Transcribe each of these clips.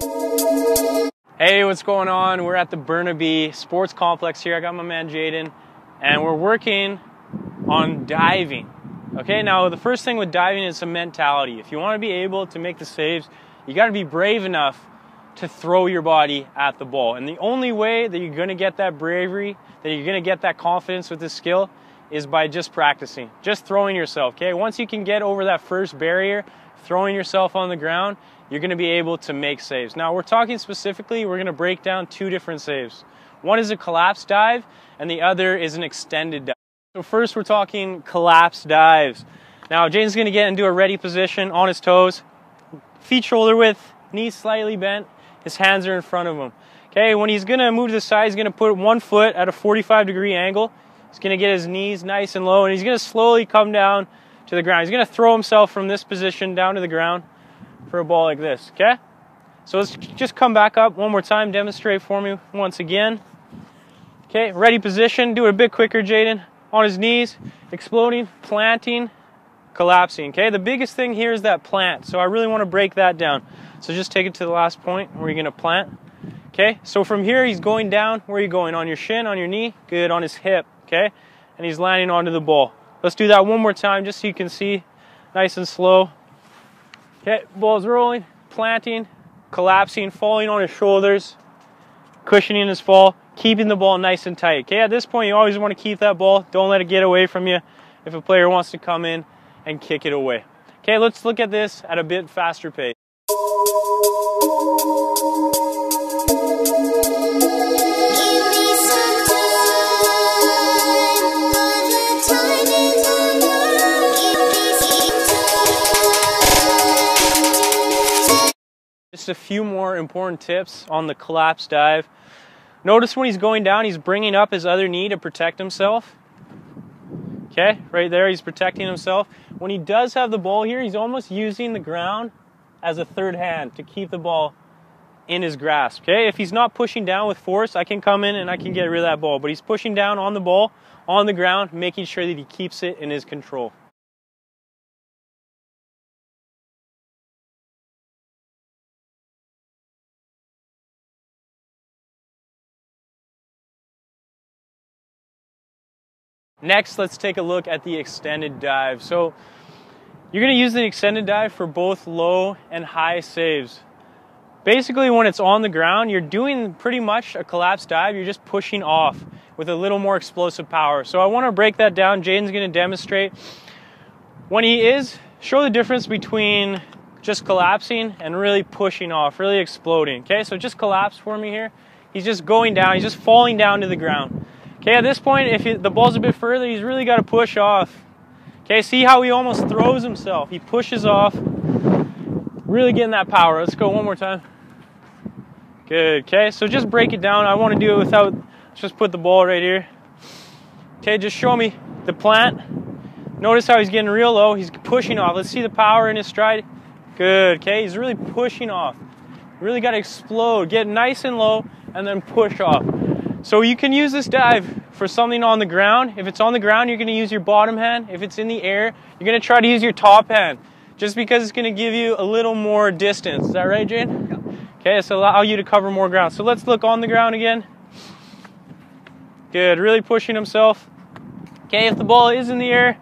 Hey, what's going on? We're at the Burnaby Sports Complex here. I got my man Jaden, and we're working on diving. Okay, now the first thing with diving is a mentality. If you want to be able to make the saves, you got to be brave enough to throw your body at the ball. And the only way that you're going to get that bravery, that you're going to get that confidence with this skill, is by just practicing, just throwing yourself. Okay, once you can get over that first barrier, throwing yourself on the ground, you're going to be able to make saves. Now, we're talking specifically, we're going to break down two different saves. One is a collapse dive, and the other is an extended dive. So, first, we're talking collapse dives. Now, Jaden's going to get into a ready position on his toes, feet shoulder width, knees slightly bent, his hands are in front of him. Okay, when he's going to move to the side, he's going to put one foot at a 45 degree angle. He's going to get his knees nice and low, and he's going to slowly come down to the ground. He's going to throw himself from this position down to the ground for a ball like this, okay? So let's just come back up one more time, demonstrate for me once again. Okay, ready position, do it a bit quicker, Jaden. On his knees, exploding, planting, collapsing, okay? The biggest thing here is that plant, so I really want to break that down. So just take it to the last point where you're going to plant. Okay, so from here he's going down. Where are you going? On your shin, on your knee? Good, on his hip, okay? And he's landing onto the ball. Let's do that one more time just so you can see nice and slow. Okay, ball's rolling, planting, collapsing, falling on his shoulders, cushioning his fall, keeping the ball nice and tight. Okay, at this point, you always want to keep that ball. Don't let it get away from you if a player wants to come in and kick it away. Okay, let's look at this at a bit faster pace. A few more important tips on the collapse dive. Notice when he's going down, he's bringing up his other knee to protect himself. Okay, right there, he's protecting himself. When he does have the ball here, he's almost using the ground as a third hand to keep the ball in his grasp. Okay, if he's not pushing down with force, I can come in and I can get rid of that ball. But he's pushing down on the ball, on the ground, making sure that he keeps it in his control. Next, let's take a look at the extended dive. So you're gonna use the extended dive for both low and high saves. Basically, when it's on the ground, you're doing pretty much a collapse dive. You're just pushing off with a little more explosive power. So I wanna break that down. Jaden's gonna demonstrate. When he is, show the difference between just collapsing and really pushing off, really exploding. Okay, so just collapse for me here. He's just going down, he's just falling down to the ground. Okay, at this point, if he, the ball's a bit further, he's really got to push off. Okay, see how he almost throws himself. He pushes off, really getting that power. Let's go one more time. Good, okay, so just break it down. I want to do it without, Let's just put the ball right here. Okay, just show me the plant. Notice how he's getting real low. He's pushing off. Let's see the power in his stride. Good, okay, he's really pushing off. Really got to explode, get nice and low, and then push off. So you can use this dive for something on the ground. If it's on the ground, you're going to use your bottom hand. If it's in the air, you're going to try to use your top hand. Just because it's going to give you a little more distance. Is that right, Jane? Yeah. Okay, so allow you to cover more ground. So let's look on the ground again. Good, really pushing himself. Okay, if the ball is in the air,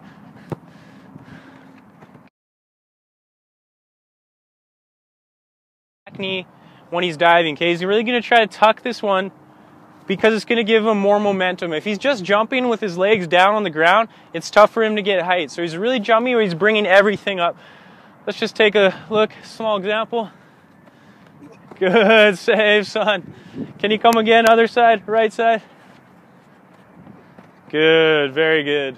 knee when he's diving. Okay, he's really going to try to tuck this one because it's going to give him more momentum. If he's just jumping with his legs down on the ground, it's tough for him to get height. So he's really jumping where he's bringing everything up. Let's just take a look, small example. Good save, son. Can you come again, other side, right side? Good, very good.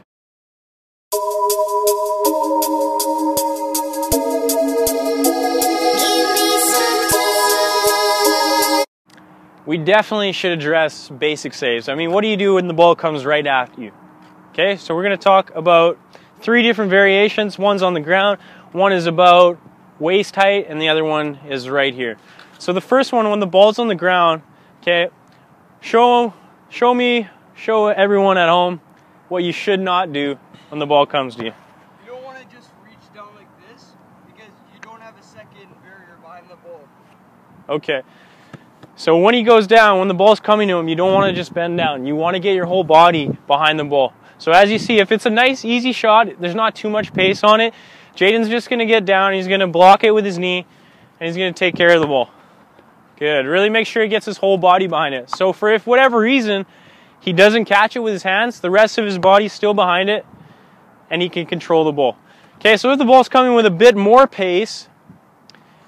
We definitely should address basic saves. I mean, what do you do when the ball comes right at you? Okay, so we're going to talk about three different variations. One's on the ground, one is about waist height, and the other one is right here. So the first one, when the ball's on the ground, okay, show, show me, show everyone at home what you should not do when the ball comes to you. You don't want to just reach down like this because you don't have a second barrier behind the ball. Okay. So when he goes down, when the ball's coming to him, you don't want to just bend down. You want to get your whole body behind the ball. So as you see, if it's a nice, easy shot, there's not too much pace on it. Jaden's just going to get down. He's going to block it with his knee, and he's going to take care of the ball. Good. Really make sure he gets his whole body behind it. So for if whatever reason he doesn't catch it with his hands, the rest of his body's still behind it, and he can control the ball. Okay, so if the ball's coming with a bit more pace,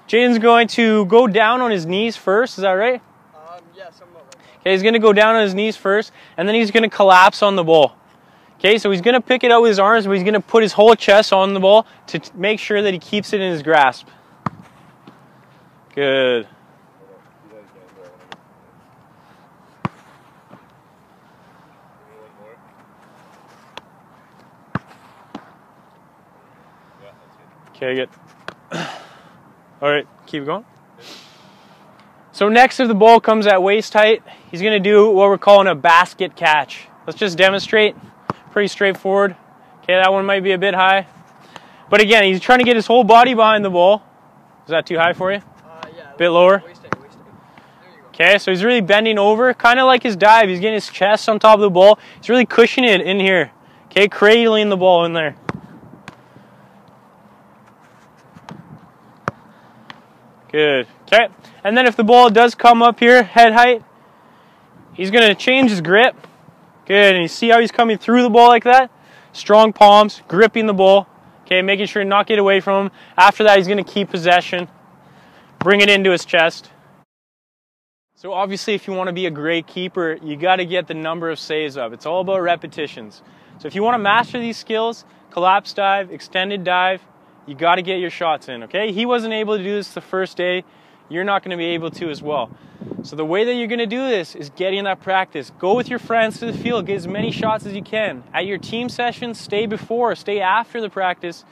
Jaden's going to go down on his knees first. Is that right? Um, yeah, somewhat like Okay, he's going to go down on his knees first, and then he's going to collapse on the ball. Okay, so he's going to pick it up with his arms, but he's going to put his whole chest on the ball to make sure that he keeps it in his grasp. Good. Okay, good. All right, keep going. So next, if the ball comes at waist height, he's going to do what we're calling a basket catch. Let's just demonstrate. Pretty straightforward. Okay, that one might be a bit high. But again, he's trying to get his whole body behind the ball. Is that too high for you? Uh, yeah. Bit lower? Waist height, waist height. There you go. Okay, so he's really bending over, kind of like his dive. He's getting his chest on top of the ball. He's really cushioning it in here. Okay, cradling the ball in there. Good. Okay, and then if the ball does come up here, head height, he's going to change his grip. Good, and you see how he's coming through the ball like that? Strong palms, gripping the ball. Okay, making sure to not get away from him. After that, he's going to keep possession, bring it into his chest. So obviously, if you want to be a great keeper, you got to get the number of saves up. It's all about repetitions. So if you want to master these skills, collapse dive, extended dive, you got to get your shots in, okay? He wasn't able to do this the first day. You're not going to be able to as well. So the way that you're going to do this is getting that practice. Go with your friends to the field, get as many shots as you can. At your team sessions, stay before, stay after the practice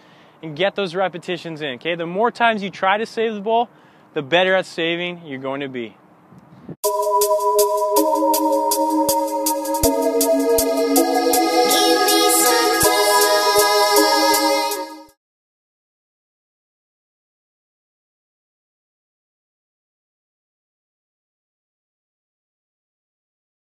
and get those repetitions in, okay? The more times you try to save the ball, the better at saving you're going to be.